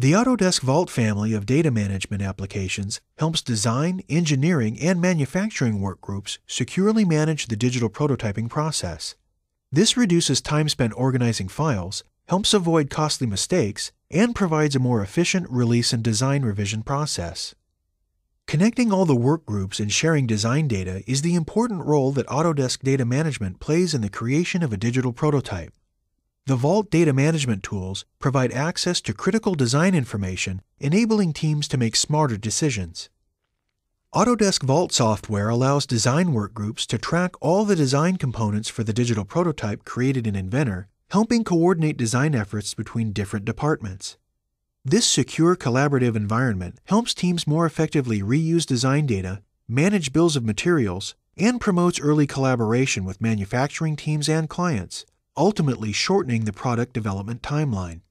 The Autodesk Vault family of data management applications helps design, engineering, and manufacturing work groups securely manage the digital prototyping process. This reduces time spent organizing files, helps avoid costly mistakes, and provides a more efficient release and design revision process. Connecting all the work groups and sharing design data is the important role that Autodesk Data Management plays in the creation of a digital prototype. The Vault data management tools provide access to critical design information, enabling teams to make smarter decisions. Autodesk Vault software allows design work groups to track all the design components for the digital prototype created in Inventor, helping coordinate design efforts between different departments. This secure collaborative environment helps teams more effectively reuse design data, manage bills of materials, and promotes early collaboration with manufacturing teams and clients, ultimately shortening the product development timeline.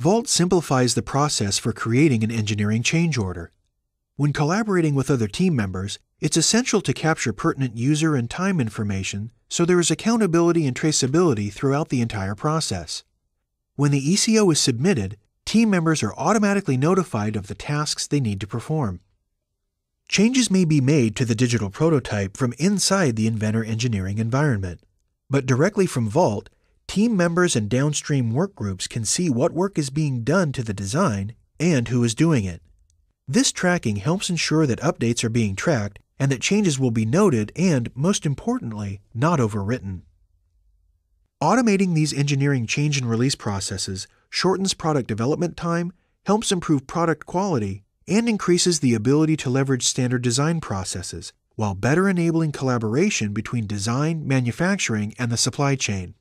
Vault simplifies the process for creating an engineering change order. When collaborating with other team members, it's essential to capture pertinent user and time information so there is accountability and traceability throughout the entire process. When the ECO is submitted, team members are automatically notified of the tasks they need to perform. Changes may be made to the digital prototype from inside the Inventor engineering environment, but directly from Vault, team members and downstream work groups can see what work is being done to the design and who is doing it. This tracking helps ensure that updates are being tracked and that changes will be noted and, most importantly, not overwritten. Automating these engineering change and release processes shortens product development time, helps improve product quality, and increases the ability to leverage standard design processes, while better enabling collaboration between design, manufacturing, and the supply chain.